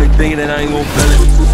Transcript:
Probably thinking that I ain't gon' feel it.